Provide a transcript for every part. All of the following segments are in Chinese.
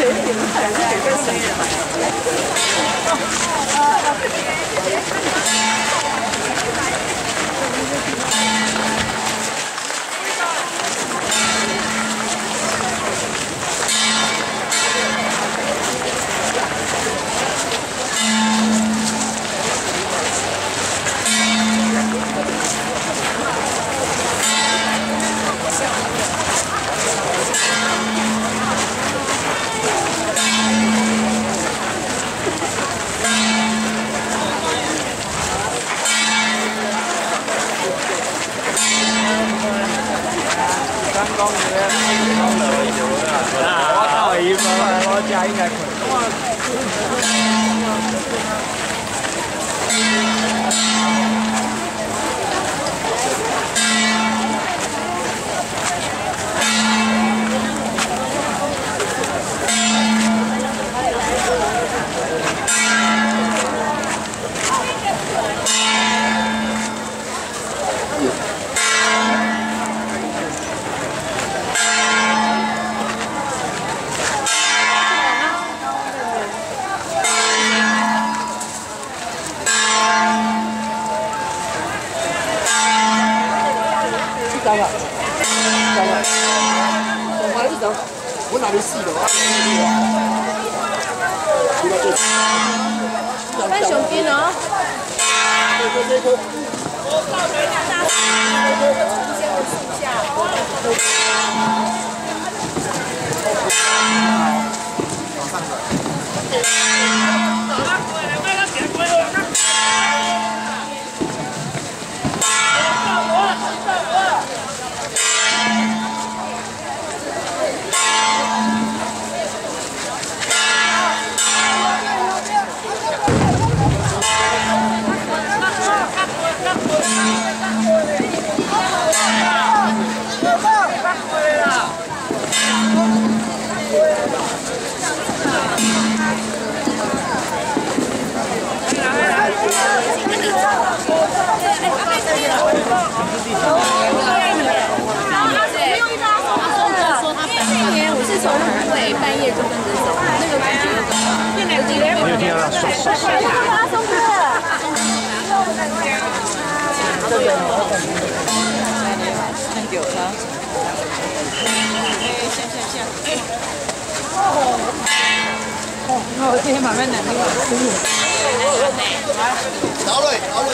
谁给你选的谁跟谁 con người con lười nữa có thời mà có cháy rồi. 三万，三万，我还是等，我哪里四个啊？你把这，太小心了啊！这个这个，我大没大大，这个先我试一下。往上走。半夜就跟着走，那个出去有个有几个人，我就听到唰唰唰。慢慢来，慢慢来。好嘞，好嘞。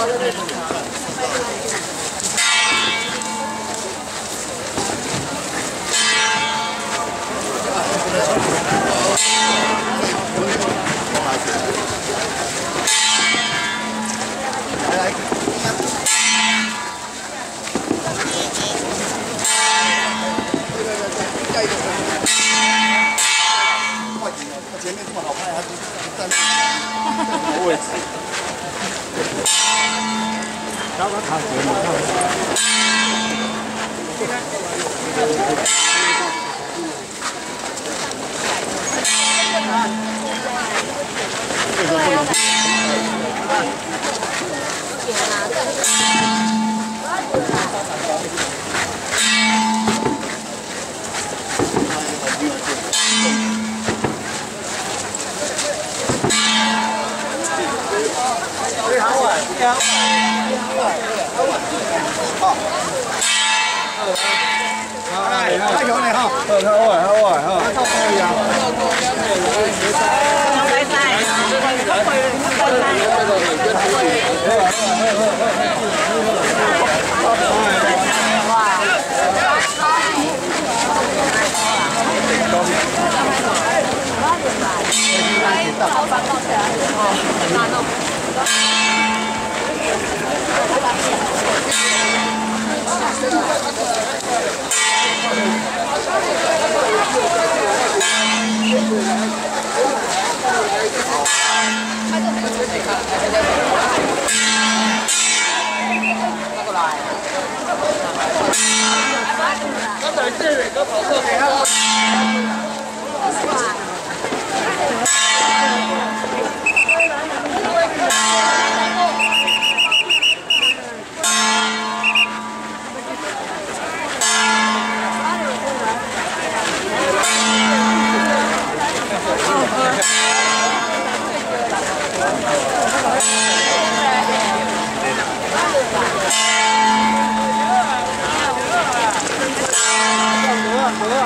快，前面这么好拍，还不知道站好位置。แล้วก็ทำเสียงของเขาเ hai chỗ không? Ừ. Không Không phải, không phải. Không 咁，就系即系嚟个头先。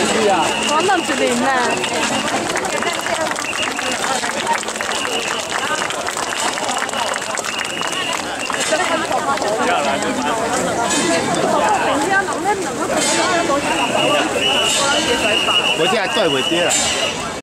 我弄一饼呢。我现在对袂对啦。